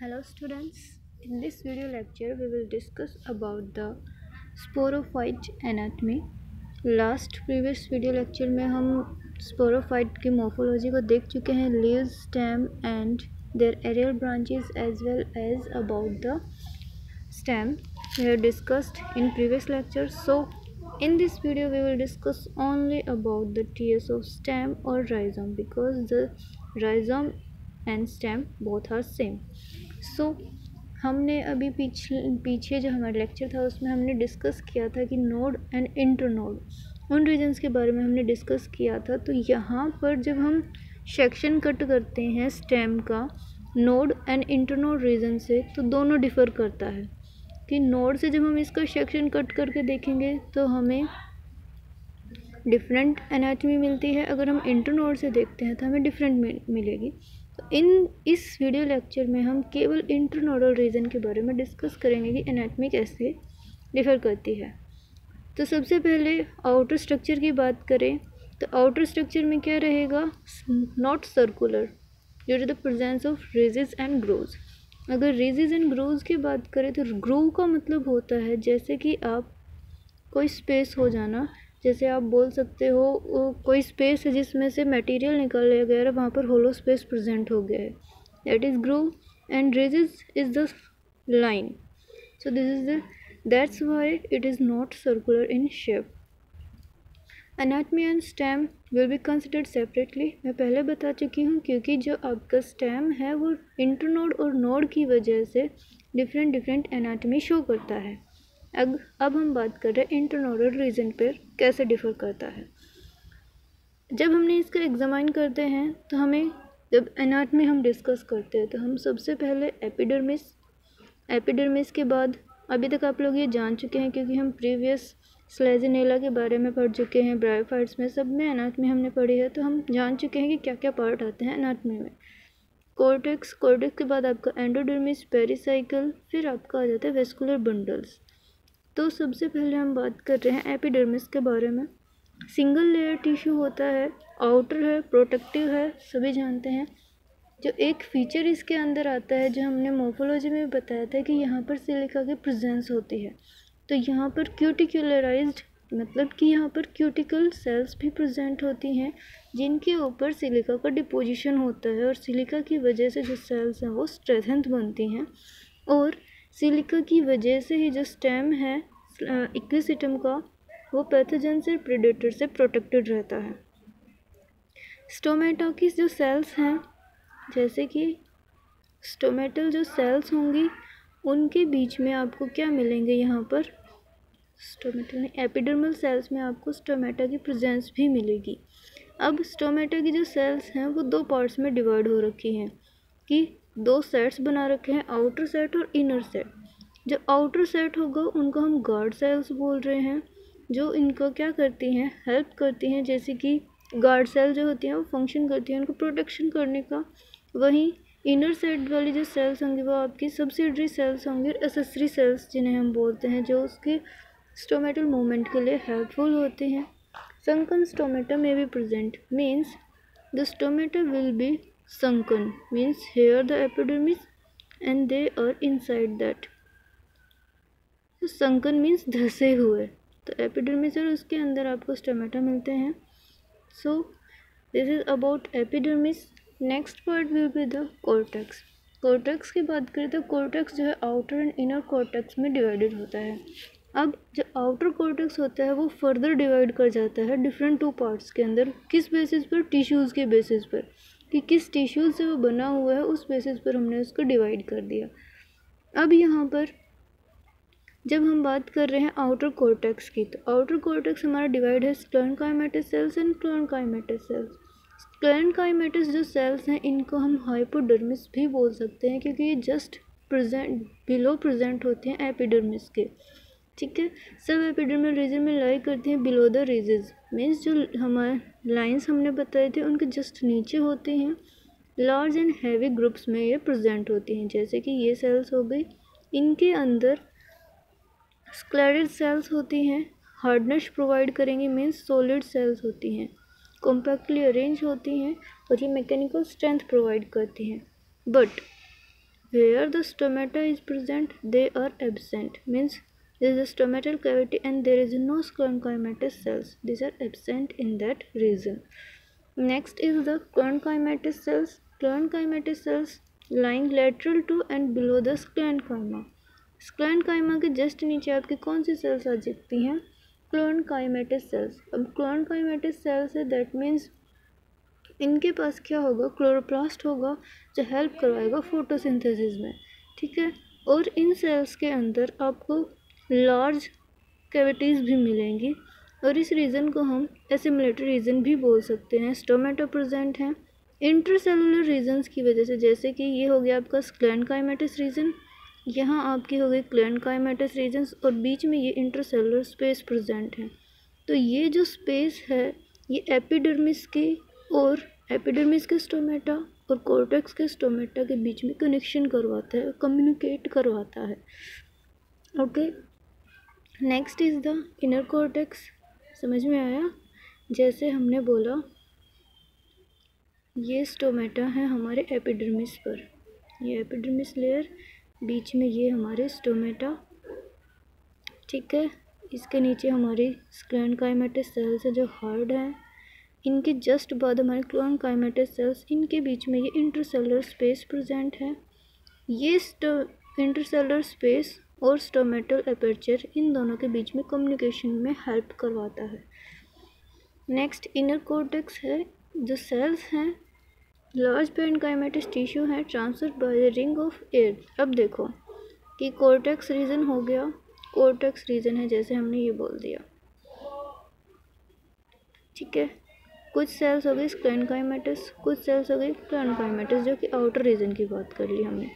Hello students, in this video lecture we will discuss about the sporophyte anatomy. Last previous video lecture में हम sporophyte की morphology को देख चुके हैं leaves stem and their aerial branches as well as about the stem we have discussed in previous lectures so in this video we will discuss only about the tiers of stem or rhizome because the rhizome and stem both are same So हमने अभी पीछे पीछे जो हमारा lecture था, उसमें हमने discuss किया था कि नोड एंड इंटर नोड उन रीजन्स के बारे में हमने डिस्कस किया था। तो यहाँ पर जब हम सेक्शन कट करते हैं स्टेम का node and inter node region से तो दोनों डिफ़र करता है। कि नोड से जब हम इसका सेक्शन कट करके देखेंगे तो हमें डिफरेंट एनाटमी मिलती है। अगर हम इंटर नोड से देखते हैं तो हमें डिफरेंट मिलेगी। इन, इस वीडियो लेक्चर में हम केवल इंटरनोडल रीजन के बारे में डिस्कस करेंगे कि एनाटमी कैसे डिफ़र करती है। तो सबसे पहले आउटर स्ट्रक्चर की बात करें तो आउटर स्ट्रक्चर में क्या रहेगा? Not circular due to the presence of ridges and grooves अगर रेजेस एंड ग्रोज की बात करें तो ग्रो का मतलब होता है जैसे कि आप कोई स्पेस हो जाना जैसे आप बोल सकते हो कोई स्पेस है जिसमें से मटेरियल निकल गया है वहाँ पर होलो स्पेस प्रेजेंट हो गया है। That is groove and ridges is the line so this is that's why it is not circular in shape anatomy and stem will be considered separately मैं पहले बता चुकी हूँ क्योंकि जो आपका स्टेम है वो इंटरनोड और नोड की वजह से डिफरेंट डिफरेंट एनाटमी शो करता है। अब अब हम बात कर रहे हैं इंटरनोडल रीजन पर कैसे डिफ़र करता है। जब हमने इसका एग्जामाइन करते हैं तो हमें, जब एनाटमी हम डिस्कस करते हैं तो हम सबसे पहले एपिडर्मिस एपिडर्मिस के बाद, अभी तक आप लोग ये जान चुके हैं क्योंकि हम प्रीवियस स्लेजिनेला के बारे में पढ़ चुके हैं ब्रायोफाइट्स में, सब में एनाटमी हमने पढ़ी है तो हम जान चुके हैं कि क्या क्या पार्ट आते हैं एनाटमी में। कोर्टेक्स कोर्टेक्स के बाद आपका एंडोडर्मिस पेरिसाइकिल फिर आपका आ जाता है वेस्कुलर बंडल्स तो सबसे पहले हम बात कर रहे हैं एपिडर्मिस के बारे में। सिंगल लेयर टिश्यू होता है आउटर है प्रोटेक्टिव है, सभी जानते हैं। जो एक फीचर इसके अंदर आता है, जो हमने मोफोलॉजी में बताया था कि यहाँ पर सिलिका की प्रेजेंस होती है। तो यहाँ पर क्यूटिकुलराइज्ड मतलब कि यहाँ पर क्यूटिकल सेल्स भी प्रेजेंट होती हैं, जिनके ऊपर सिलिका का डिपोजिशन होता है और सिलिका की वजह से जो सेल्स हैं, वो स्ट्रेथेंथ बनती हैं। और सिलिका की वजह से ही जो स्टेम है इक्विसिटम का, वो पैथोजन से प्रेडेटर से प्रोटेक्टेड रहता है। स्टोमेटा की जो सेल्स हैं, जैसे कि स्टोमेटल जो सेल्स होंगी, उनके बीच में आपको क्या मिलेंगे यहाँ पर? स्टोमेटल एपिडर्मल सेल्स में आपको स्टोमेटा की प्रेजेंस भी मिलेगी। अब स्टोमेटा की जो सेल्स हैं, वो दो पार्ट्स में डिवाइड हो रखी हैं, कि दो सेट्स बना रखे हैं आउटर सेट और इनर सेट जो आउटर सेट होगा, उनको हम गार्ड सेल्स बोल रहे हैं, जो इनको क्या करती हैं हेल्प करती हैं, जैसे कि गार्ड सेल जो होती हैं, वो फ़ंक्शन करती हैं उनको प्रोटेक्शन करने का. वहीं इनर सेट वाली जो सेल्स होंगी, वो आपकी सब्सिडरी सेल्स होंगे एसेसरी सेल्स जिन्हें हम बोलते हैं, जो उसके स्टोमेटल मूवमेंट के लिए हेल्पफुल होते हैं. संकन स्टोमेटा में भी present means the stomata will be sunken means here the epidermis and they are inside that. तो संकन मीन्स धसे हुए। तो एपिडर्मिस और उसके अंदर आपको स्टोमेटा मिलते हैं। So this is about epidermis next part will be the cortex cortex की बात करें तो कोर्टेक्स जो है आउटर एंड इनर कोर्टेक्स में डिवाइडेड होता है। अब जो आउटर कोर्टेक्स होता है वो फर्दर डिवाइड कर जाता है डिफरेंट टू पार्ट्स के अंदर। किस बेसिस पर? टिश्यूज़ के बेसिस पर। कि किस टिश्यू से वो बना हुआ है, उस बेसिस पर हमने उसको डिवाइड कर दिया। अब यहाँ पर जब हम बात कर रहे हैं आउटर कोर्टेक्स की तो आउटर कोर्टेक्स हमारा डिवाइड है stern काइमेटिस cells and clone काइमेटिस cells stern काइमेटिस जो सेल्स हैं, इनको हम हाइपोडर्मिस भी बोल सकते हैं, क्योंकि ये जस्ट प्रेजेंट बिलो प्रेजेंट होते हैं एपिडर्मिस के। ठीक है? सब एपिडर्मल रीजन में लाई करती हैं बिलो द रीजेज मीन्स जो हमारे लाइंस हमने बताए थे, उनके जस्ट नीचे होते हैं। लार्ज एंड हैवी ग्रुप्स में ये प्रेजेंट होती हैं। जैसे कि ये सेल्स हो गई। इनके अंदर स्क्लेडेड सेल्स होती हैं। हार्डनेस प्रोवाइड करेंगी मीन्स सॉलिड सेल्स होती हैं। कॉम्पैक्टली अरेंज होती हैं और ये मैकेनिकल स्ट्रेंथ प्रोवाइड करती हैं। But where the stomata is present, they are absent. Means there is a stomatal cavity and there is no sclerenchymatous cells these are absent in that region next is the sclerenchymatous cells sclerenchymatous cells lying lateral to and below the sclerenchyma sclerenchyma के just नीचे आपकी कौन सी sales आ सकती हैं chlorenchymatous cells अब chlorenchymatous cells है that means इनके पास क्या होगा क्लोरोप्लास्ट होगा जो हेल्प करवाएगा फोटोसिंथेसिस में ठीक है और इन सेल्स के अंदर आपको लार्ज कैविटीज़ भी मिलेंगी। और इस रीजन को हम एसिमुलेटरी रीजन भी बोल सकते हैं। स्टोमेटो प्रेजेंट हैं। इंटरसेलुलर रीजन्स की वजह से जैसे कि ये हो गया आपका स्क्लैनकाइमेटिस रीजन यहाँ आपकी हो गई क्लैनकाइमेटिस रीजन्स और बीच में ये इंटरसेलुलर स्पेस प्रेजेंट है। तो ये जो स्पेस है, ये एपिडर्मिस के और एपिडर्मिस के स्टोमेटा और कोर्टेक्स के स्टोमेटा के बीच में कनेक्शन करवाता है कम्युनिकेट करवाता है। Okay next is the inner cortex समझ में आया? जैसे हमने बोला, ये स्टोमेटा है हमारे एपिडर्मिस पर। ये एपिडर्मिस लेयर बीच में ये हमारे स्टोमेटा ठीक है? इसके नीचे हमारी स्क्लैंड काइमेटिस सेल्स है जो हार्ड हैं। इनके जस्ट बाद हमारे क्लोन काइमेटिस सेल्स इनके बीच में ये इंटरसेलर स्पेस प्रेजेंट है। ये इंटरसेलर स्पेस और स्टोमेटल अपर्चर इन दोनों के बीच में कम्युनिकेशन में हेल्प करवाता है। नेक्स्ट इनर कोर्टेक्स है, जो सेल्स हैं। लार्ज पेन काइमेटिस टिश्यू है transfer by the ring of air अब देखो कि कोर्टेक्स रीजन हो गया। कोर्टेक्स रीजन है, जैसे हमने ये बोल दिया। ठीक है? कुछ सेल्स हो गई स्क्लेनकाइमेटिस कुछ सेल्स हो गई प्लानकाइमेटिस जो कि आउटर रीजन की बात कर ली हमने।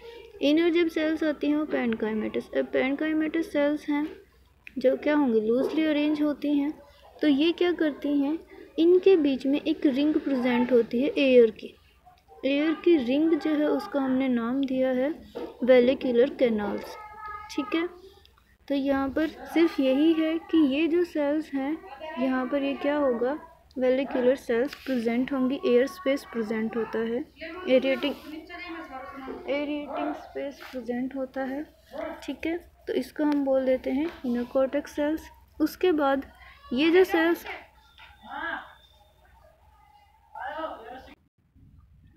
इनर जब सेल्स आती हैं, वो पेनकाइमेटिस अब पेनकाइमेटिस सेल्स हैं, जो क्या होंगी लूजली अरेंज होती हैं तो ये क्या करती हैं, इनके बीच में एक रिंग प्रेजेंट होती है एयर की। एयर की रिंग जो है, उसका हमने नाम दिया है वेलिकुलर कैनाल्स ठीक है? तो यहाँ पर सिर्फ़ यही है कि ये जो सेल्स हैं, यहाँ पर ये क्या होगा वेलिकुलर सेल्स प्रेजेंट होंगी एयर स्पेस प्रेजेंट होता है। एरिएटिंग एरिएटिंग स्पेस प्रेजेंट होता है, ठीक है? तो इसको हम बोल देते हैं इनोकोटिक सेल्स उसके बाद ये जो सेल्स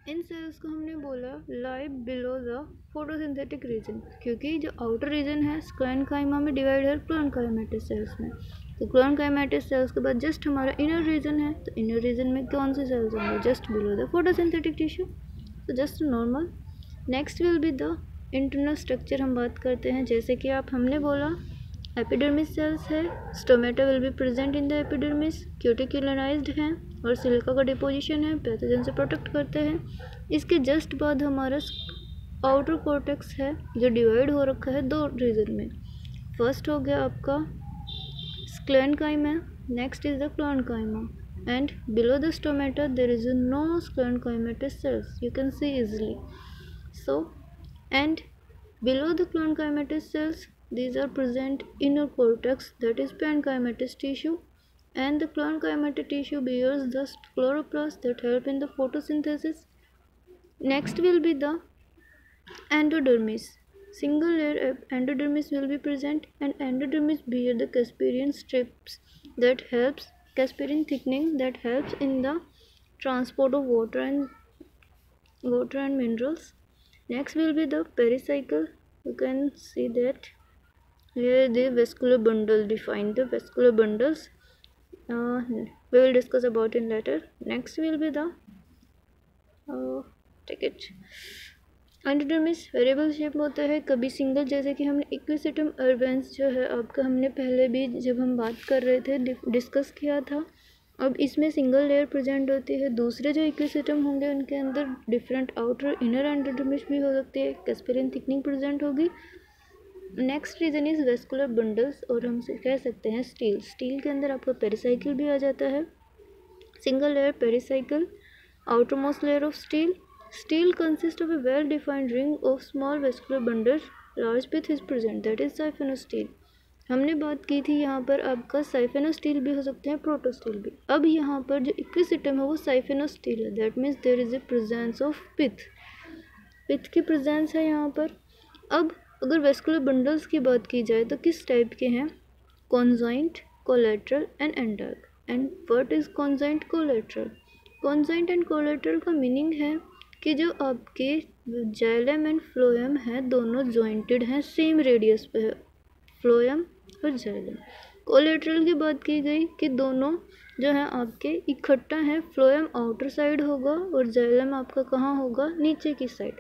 इन सेल्स को हमने बोला live below the photosynthetic region क्योंकि जो आउटर रीजन है स्क्वाइन काइमा में डिवाइड है प्लान काइमेटिस सेल्स में। तो क्लोन काइमेटिस सेल्स के बाद जस्ट हमारा इनर रीजन है तो इनर रीजन में कौन से सेल्स होंगे? Just below the photosynthetic tissue तो just normal next will be the internal structure हम बात करते हैं। जैसे कि आप हमने बोला एपिडर्मिस सेल्स है stomata will be present in the epidermis cuticularized हैं और सिल्का का डिपोजिशन है पैथोजन से प्रोटेक्ट करते हैं। इसके जस्ट बाद हमारा आउटर कोर्टेक्स है, जो डिवाइड हो रखा है दो रीजन में। फ़र्स्ट हो गया आपका sclerenchyma next is the chlorenchyma and below the stomata there is no sclerenchymatous cells you can see easily so and below the chlorenchymatous cells these are present inner cortex that is parenchymatous tissue. And the chlorenchymatous tissue bears the chloroplast that help in the photosynthesis. Next will be the endodermis. Single layer endodermis will be present and endodermis bear the Casparian strips that helps Casparian thickening that helps in the transport of water and water and minerals. Next will be the pericycle. You can see that here the vascular bundle define the vascular bundles. Uh, we will discuss about in later. Next will be the uh, take it. Endodermis variable shape होता है कभी single जैसे कि हमने equisetum अर्बेंस जो है आपका हमने पहले भी जब हम बात कर रहे थे डिस्कस किया था अब इसमें सिंगल लेयर प्रेजेंट होती है दूसरे जो इक्विसिटम होंगे उनके अंदर डिफरेंट आउटर इनर एंडोडर्मिस भी हो सकती है कैस्पेरियन थिकनिंग प्रेजेंट होगी। Next region is vascular bundles और हम कह सकते हैं स्टील स्टील के अंदर आपका पेरिसाइकिल भी आ जाता है। Single layer pericycle outermost layer of stele Steel consists of a well-defined ring of small vascular bundles. Large pith is present, that is steel. हमने बात की थी यहाँ पर आपका साइफेनो स्टील भी हो सकते हैं प्रोटोस्टील भी। अब यहाँ पर जो इक्कीस इक्विसिटम है वो साइफेनो स्टील है। That means there is a presence of pith pith की प्रजेंस है यहाँ पर। अब अगर वेस्कुलर बंडल्स की बात की जाए तो किस टाइप के हैं? Conjoint collateral and endarch and what is conjoint collateral conjoint and collateral का मीनिंग है कि जो आपके जैलम एंड फ्लोएम है, दोनों जॉइंटेड हैं सेम रेडियस पे है। फ्लोएम और जाइलम कोलेट्रल की बात की गई कि दोनों जो है आपके इकट्ठा है फ्लोएम आउटर साइड होगा और जाइलम आपका कहाँ होगा? नीचे की साइड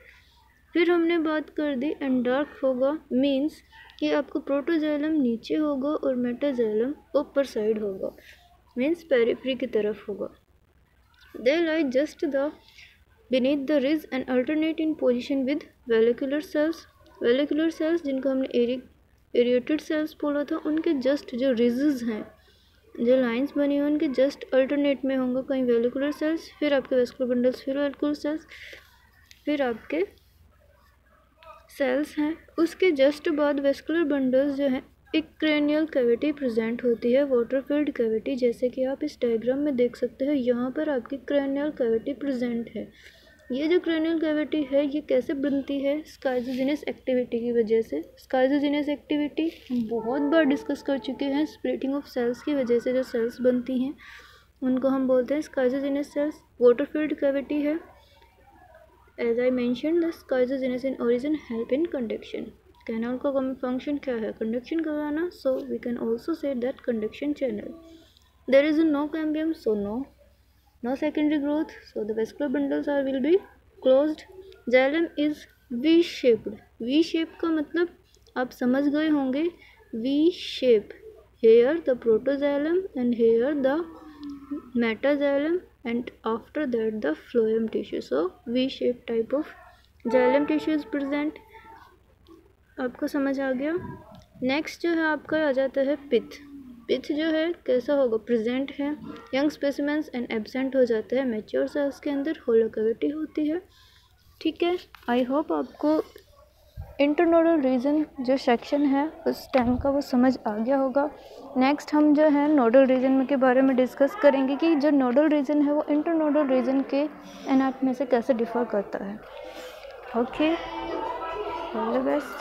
फिर हमने बात कर दी एंडार्क होगा मीन्स कि आपको प्रोटोजाइलम नीचे होगा और मेटाजाइलम ऊपर साइड होगा मीन्स पेरिफ्री की तरफ़ होगा. They lie just the beneath the ridge and alternate in position with vallecular cells vallecular cells जिनको हमने एरिएटेड सेल्स बोला था, उनके जस्ट जो रिजेस हैं, जो लाइंस बनी हुई उनके जस्ट अल्टरनेट में होंगे कहीं वेलिकुलर सेल्स, फिर आपके वेस्कुलर बंडल्स, फिर वेलिकुलर सेल्स, फिर आपके सेल्स हैं। उसके जस्ट बाद वेस्कुलर बंडल्स जो हैं, एक क्रेनियल कैविटी प्रेजेंट होती है, वाटर फ़ील्ड कैविटी, जैसे कि आप इस डायग्राम में देख सकते हो, यहाँ पर आपकी क्रेनियल कैविटी प्रेजेंट है। ये जो क्रेनियल कैविटी है, ये कैसे बनती है? स्काइजोजिनस एक्टिविटी की वजह से। स्काइजोजिनस एक्टिविटी हम बहुत बार डिस्कस कर चुके हैं स्प्लिटिंग ऑफ़ सेल्स की वजह से जो सेल्स बनती हैं। उनको हम बोलते हैं schizogenous cells water filled cavity है। As I mention the schizogenous in origin help in conduction canal का फ़ंक्शन क्या है? कंडक्शन करवाना so we can also say that conduction channel there is no cambium so no no secondary growth so the vascular bundles are will be closed xylem is v shaped v shape का मतलब आप समझ गए होंगे v shape here the protoxylem and here the metaxylem and after that the phloem tissue so v shape type of xylem tissue is present आपको समझ आ गया next जो है आपका आ जाता है पिथ पिच जो है, कैसा होगा? प्रेजेंट है। यंग स्पेसिमेंस एंड एबसेंट हो जाता है। मेच्योर सेल्स के अंदर होलो कैविटी होती है। ठीक है? आई होप आपको इंटरनोडल रीजन जो सेक्शन है, उस टाइम का वो समझ आ गया होगा। नेक्स्ट हम जो है नोडल रीजन के बारे में डिस्कस करेंगे कि जो नोडल रीजन है, वो इंटरनोडल रीजन के एनाट में से कैसे डिफ़र करता है। Okay all the best